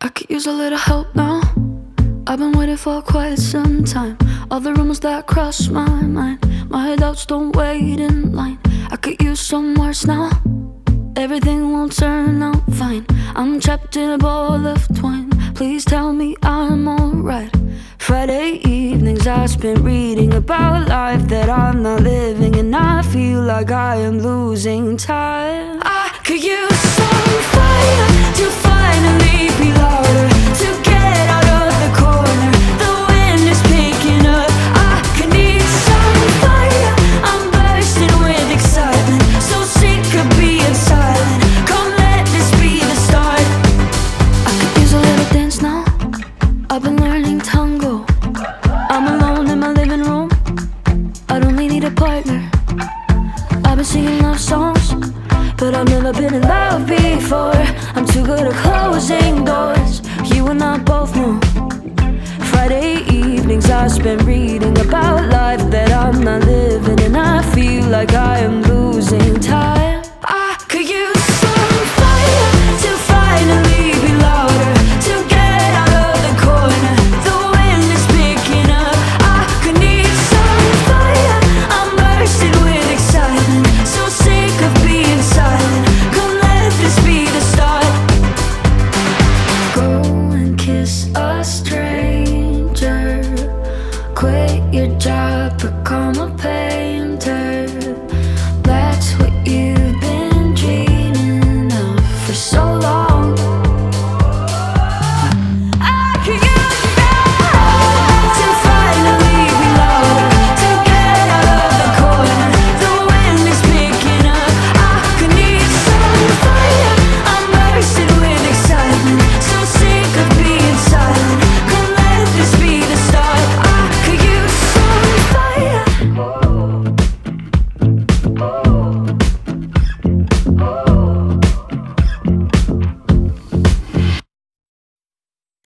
I could use a little help now. I've been waiting for quite some time. All the rumors that cross my mind, my doubts don't wait in line. I could use some words now. Everything will turn out fine. I'm trapped in a ball of twine. Please tell me I'm alright. Friday evenings I spend reading about life that I'm not living, and I feel like I am losing time. I could use some fire I've been learning tango. I'm alone in my living room. I don't really need a partner. I've been singing love songs, but I've never been in love before. I'm too good at closing doors. You and I both know. Friday evenings I spend reading about life that good job,